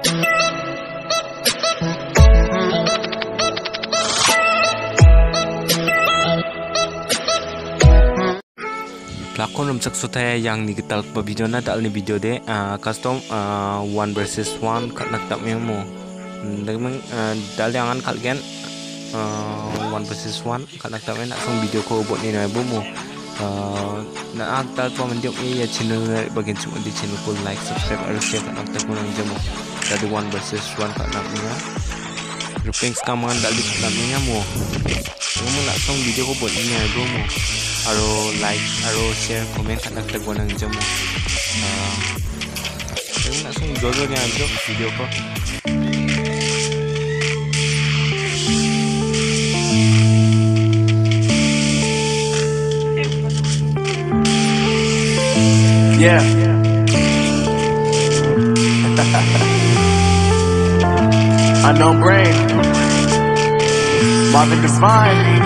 Lakon rumsak sutaya yang ni kita pa video na dal ni video de uh, custom uh, one versus one kat nak tak memo. Uh, dal yang an kalian one versus one kat nak tak nak song video ko buat ni na bomo. Uh, na ak dal pa mendiok ni ya channel bagian cuma di channel ko like subscribe harus share kat nak tak mo nang jamo ada other one versus one tak nak punya Rupeng sekarang tak boleh nak ya, punya mu Rumah nak song video aku buat ini aku mu Aro like, aro share, komen kat nak tegur nang je mu Aku ah. nak song jodoh ni aku video aku Yeah. Unknown brain. Marvin Divine.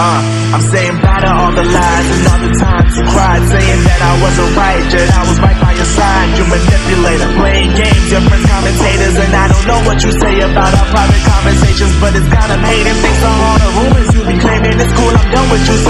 Uh, I'm saying bye to all the lies and all the times you cried Saying that I wasn't right, yet I was right by your side You manipulator, playing games, your friends commentators And I don't know what you say about our private conversations But it's got them hating, thanks to all the rumors you be claiming It's cool, I'm done with you, so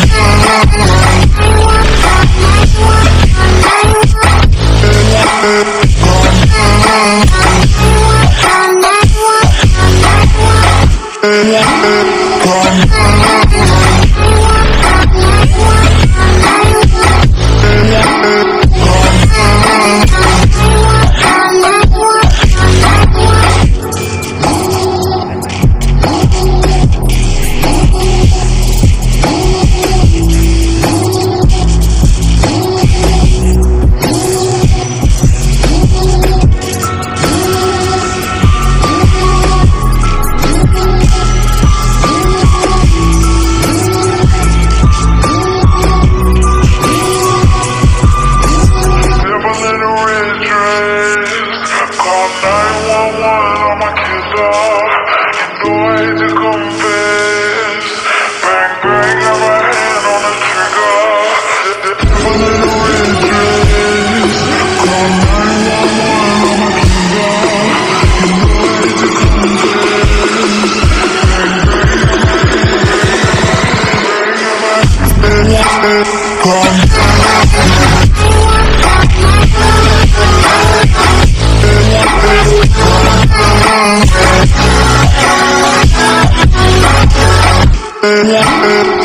Devil 911 on my kids I to confess. Bang, bang, got my hand on the trigger. My little. Call 911 my kids to confess. Come